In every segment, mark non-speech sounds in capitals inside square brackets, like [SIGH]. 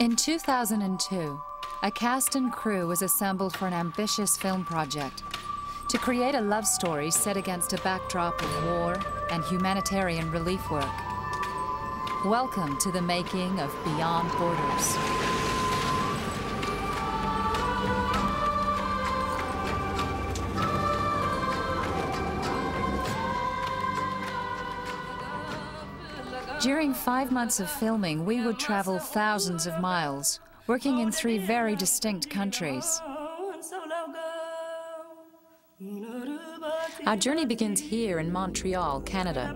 In 2002, a cast and crew was assembled for an ambitious film project to create a love story set against a backdrop of war and humanitarian relief work. Welcome to the making of Beyond Borders. During five months of filming, we would travel thousands of miles, working in three very distinct countries. Our journey begins here in Montreal, Canada.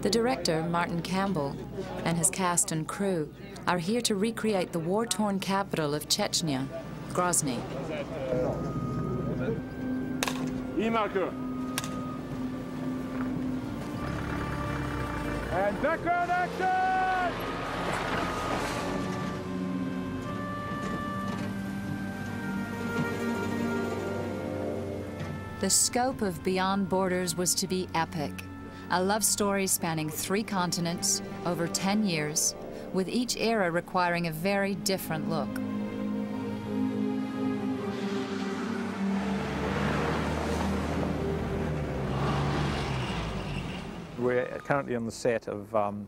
The director, Martin Campbell, and his cast and crew are here to recreate the war-torn capital of Chechnya, Grozny. İyi. And background action! The scope of Beyond Borders was to be epic. A love story spanning three continents over 10 years, with each era requiring a very different look. We're currently on the set of um,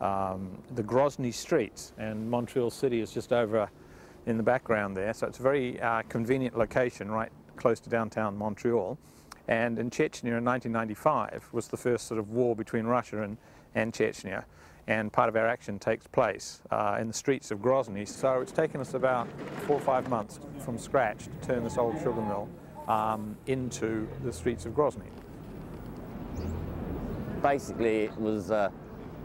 um, the Grozny streets, and Montreal City is just over in the background there. So it's a very uh, convenient location, right close to downtown Montreal. And in Chechnya in 1995 was the first sort of war between Russia and, and Chechnya. And part of our action takes place uh, in the streets of Grozny. So it's taken us about four or five months from scratch to turn this old sugar mill um, into the streets of Grozny. Basically, it was uh,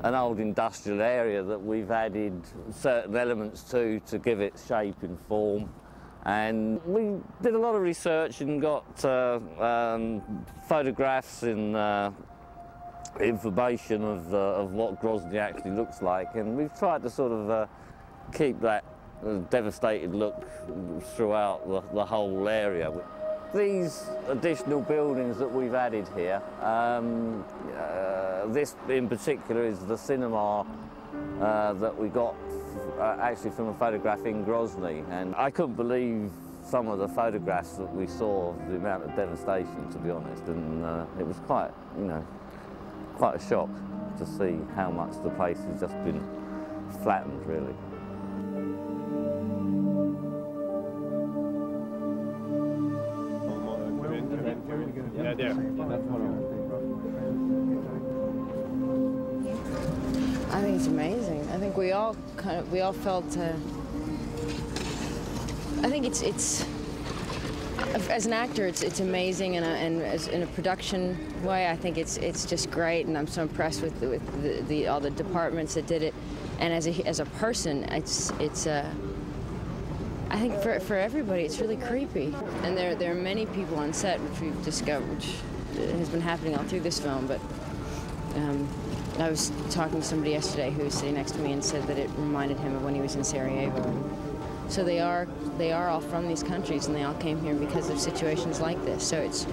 an old industrial area that we've added certain elements to to give it shape and form. And we did a lot of research and got uh, um, photographs and uh, information of, uh, of what Grozny actually looks like. And we've tried to sort of uh, keep that uh, devastated look throughout the, the whole area. These additional buildings that we've added here, um, uh, this in particular is the cinema uh, that we got uh, actually from a photograph in Grozny and I couldn't believe some of the photographs that we saw of the amount of devastation to be honest and uh, it was quite, you know, quite a shock to see how much the place has just been flattened really. I think it's amazing. I think we all kind of we all felt. Uh, I think it's it's as an actor, it's it's amazing, and, and as in a production way, I think it's it's just great, and I'm so impressed with the, with the, the all the departments that did it, and as a as a person, it's it's uh, I think for for everybody, it's really creepy, and there there are many people on set, which we've discovered, which has been happening all through this film, but. Um, I was talking to somebody yesterday who was sitting next to me and said that it reminded him of when he was in Sarajevo. So they are they are all from these countries and they all came here because of situations like this. So it's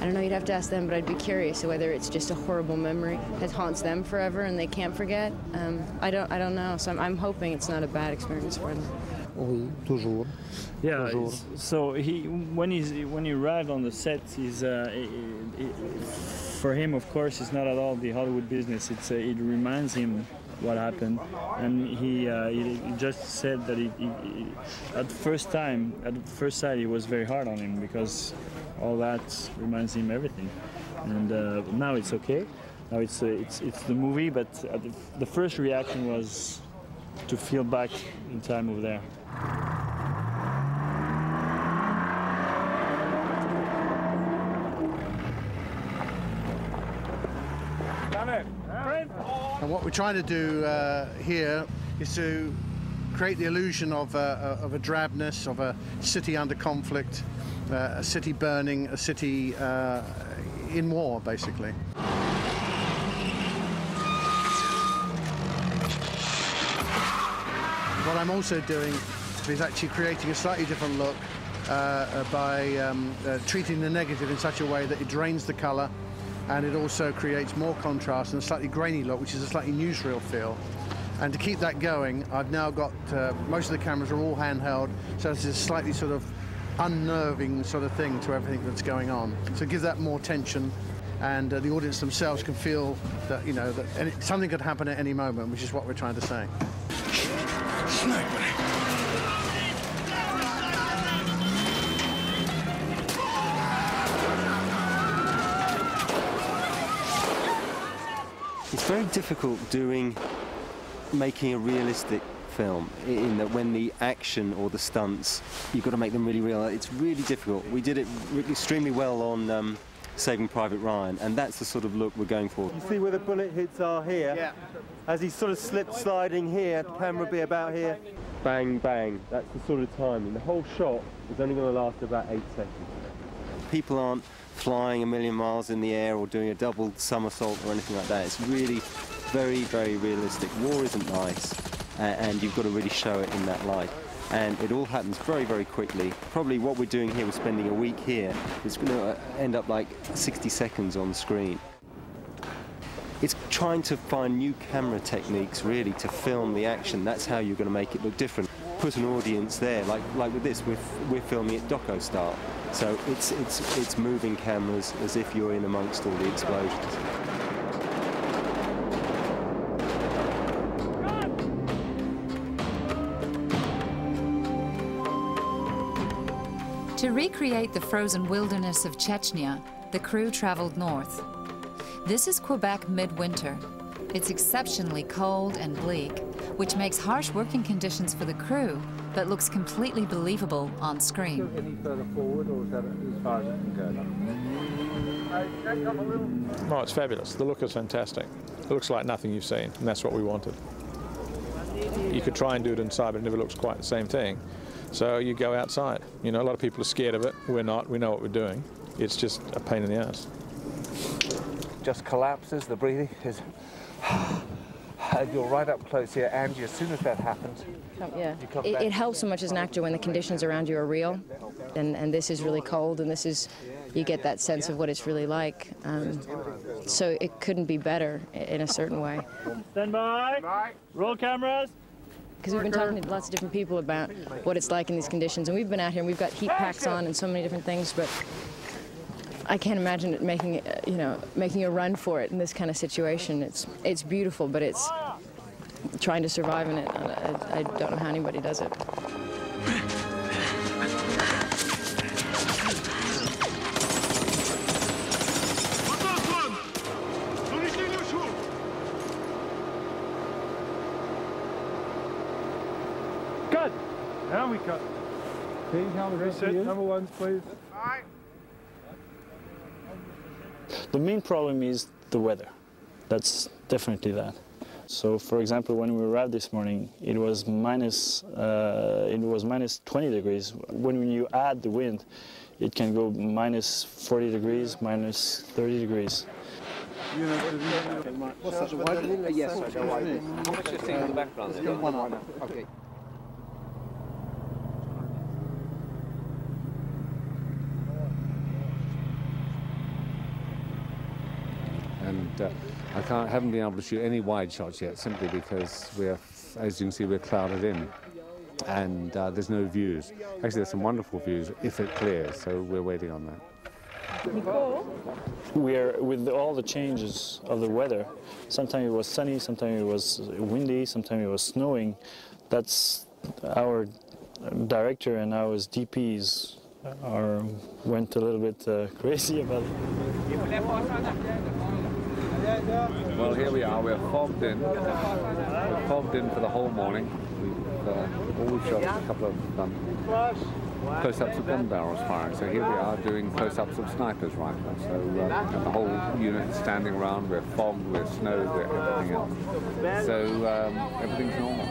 I don't know, you'd have to ask them, but I'd be curious whether it's just a horrible memory that haunts them forever and they can't forget. Um, I don't I don't know. So I'm, I'm hoping it's not a bad experience for them. Oui, toujours. Yeah. Toujours. So he, when he's when he arrived on the set, he's uh, it, it, for him, of course, it's not at all the Hollywood business. It's uh, it reminds him what happened, and he uh, he, he just said that he, he, he- at the first time, at the first sight, he was very hard on him because all that reminds him everything, and uh, now it's okay. Now it's uh, it's it's the movie, but the, the first reaction was to feel back in time over there. And what we're trying to do uh, here is to create the illusion of, uh, of a drabness, of a city under conflict, uh, a city burning, a city uh, in war, basically. What I'm also doing is actually creating a slightly different look uh, uh, by um, uh, treating the negative in such a way that it drains the colour and it also creates more contrast and a slightly grainy look, which is a slightly newsreel feel. And to keep that going, I've now got uh, most of the cameras are all handheld, so it's a slightly sort of unnerving sort of thing to everything that's going on. So give that more tension, and uh, the audience themselves can feel that you know that any, something could happen at any moment, which is what we're trying to say. It's very difficult doing, making a realistic film in that when the action or the stunts, you've got to make them really real. It's really difficult. We did it extremely well on um, Saving Private Ryan, and that's the sort of look we're going for. You see where the bullet hits are here? Yeah. As he sort of slip sliding here, the camera be about here. Bang, bang. That's the sort of timing. The whole shot is only going to last about eight seconds. People aren't flying a million miles in the air or doing a double somersault or anything like that. It's really very, very realistic. War isn't nice, uh, and you've got to really show it in that light. And it all happens very, very quickly. Probably what we're doing here, we're spending a week here, it's going to end up like 60 seconds on screen. It's trying to find new camera techniques, really, to film the action. That's how you're going to make it look different. Put an audience there, like, like with this, we're, we're filming it doco style. So it's, it's, it's moving cameras as if you're in amongst all the explosions. Recreate the frozen wilderness of Chechnya, the crew traveled north. This is Quebec midwinter. It's exceptionally cold and bleak, which makes harsh working conditions for the crew, but looks completely believable on screen. Any? Oh, it's fabulous. The look is fantastic. It looks like nothing you've seen, and that's what we wanted. You could try and do it inside, but it never looks quite the same thing. So you go outside. You know, a lot of people are scared of it. We're not. We know what we're doing. It's just a pain in the ass. Just collapses. The breathing is. [SIGHS] You're right up close here, Angie. As soon as that happens, Yeah, You come it, back. it helps so much as an actor when the conditions around you are real, and and this is really cold, and this is, you get that sense of what it's really like. Um, so it couldn't be better in a certain way. Stand by. Roll cameras. Because we've been talking to lots of different people about what it's like in these conditions, and we've been out here and we've got heat packs on and so many different things, but I can't imagine it making, you know, making a run for it in this kind of situation. It's it's beautiful, but it's trying to survive in it. I, I don't know how anybody does it. Now we cut. Reset number ones, please. The main problem is the weather. That's definitely that. So, for example, when we arrived this morning, it was minus, uh, it was minus 20 degrees. When you add the wind, it can go minus 40 degrees, minus 30 degrees. Uh, I can't, haven't been able to shoot any wide shots yet simply because we're, as you can see, we're clouded in and uh, there's no views. Actually, there's some wonderful views if it clears, so we're waiting on that. We're with all the changes of the weather. Sometimes it was sunny, sometimes it was windy, sometimes it was snowing. That's our director and our DPs are went a little bit uh, [LAUGHS] crazy about it. Well, here we are. We're fogged in. We're fogged in for the whole morning. We've uh, all shot a couple of um, close-ups of gun barrels firing. So here we are doing close-ups of snipers rifles. So uh, the whole unit standing around. We're fogged. We're snowed. We're everything else. So um, everything's normal.